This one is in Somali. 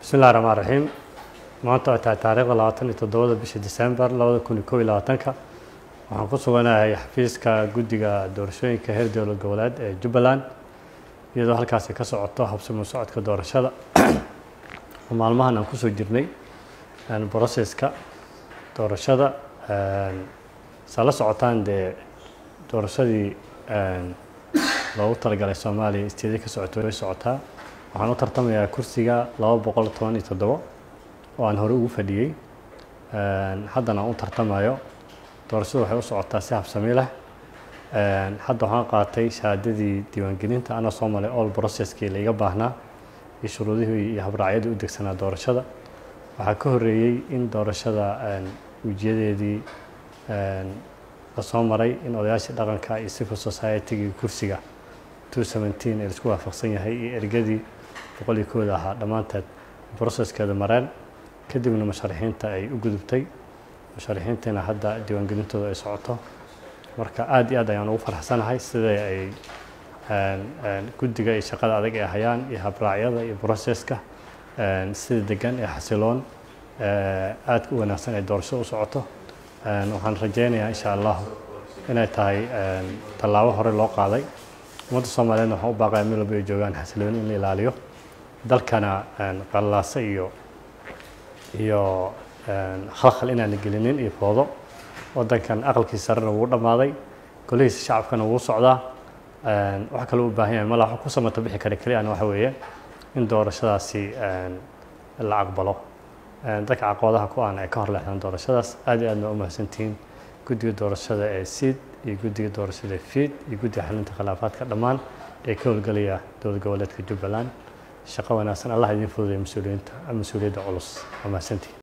bismi illahi raxmaan raxiim maanta waa tahay taariikhda labaatan iyo toddobada bisha december labada kun iyo kob iyo labaatanka waxaan ku suganahay xafiiska guddiga doorashooyinka heer dowlad goboleed ee jubbaland iyadoo halkaasi ka socoto habsamo socodka doorashada. Oo maalmahan aan ku soo jirnay broseska doorashada saa la socotaan dee doorashadii loogu talagalay soomaaliya isteedii ka socoto way socotaa waxaan u tartamayaa kursiga laba boqol toban iyo toddobo oo aan hore ugu fadhiyey. Haddana aan u tartamayo doorashadu waxay u socotaa si habsami leh. Hadda waxaan qaatay shahaadadii diiwaangelinta ana soo malay all processkii laiga baahnaa iyo shuruudihii iyo habraacyadii u degsanaa doorashada. Waxaa ka horreeyey in doorashada ujiyadeedii la soo maray in odayaashii dhaqanka iyo civil society-gii kursiga two seventeen ee la isku waafaqsan yahay iyo ergadii boqol iyo kooda ahaa dhammaanteed processkeeda mareen. Kadibna musharaxiinta ay u gudubtay. Musharaxiintiina hadda diiwaangelintooda ay socoto. Marka aada iyo aad ayaan ugu faraxsanahay sida ay guddiga iyo shaqada adag ay hayaan iyo habraacyada iyo processka sida degan ee xasiloon aadka u wanaagsan ay doorashada u socoto. Waxaan rajeynayaa insha allahu inay tahay tallaabo hore loo qaaday. Ummadda soomaaliyeedna waxaan u baaqaya meel walba ay joogaan xasilooni in la ilaaliyo dalkana qallaase iyo iyo khalkhal inaan la gelinin iyo foodo. Waddankan aqalkiisa sarena wuu dhammaaday golihiisa shacabkana wuu socdaa. Wax kaloo u baahan yahay mala wax ku samata bixi kara keliyana waxa weeye in doorashadaasi la aqbalo. Dadka caqabadaha ku aan ay ka horleexdaan doorashadaas aad iyo aadna u mahadsantihiin guddiga doorashada ee siid iyo guddiga doorashada ee fiid iyo guddiga xalinta khilaafaadka dhammaan ee ka howlgelaya dowlad goboleedka jubbaland shaqo wanaagsan allah idiin fududay mas'uuliyiinta mas'uuliyadda culus waa mahadsantihiin